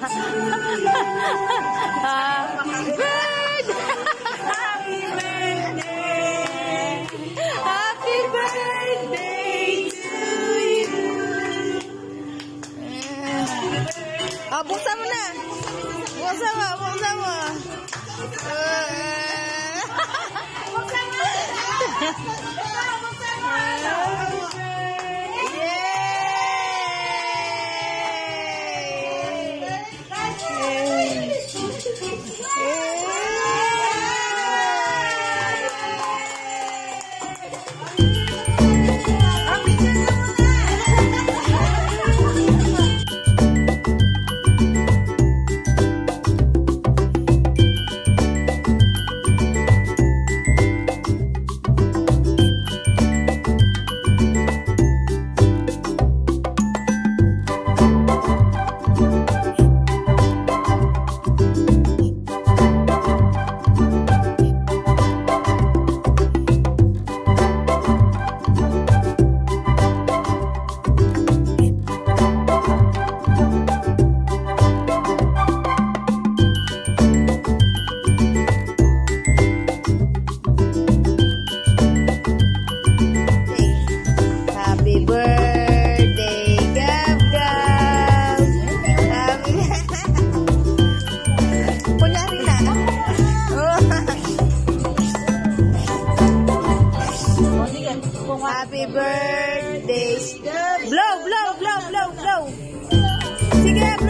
Happy birthday! Happy to you! Buksan mo na! Buksan mo, buksan mo! Happy Happy birthday. Blow, blow, blow, blow, blow. Sige, blow.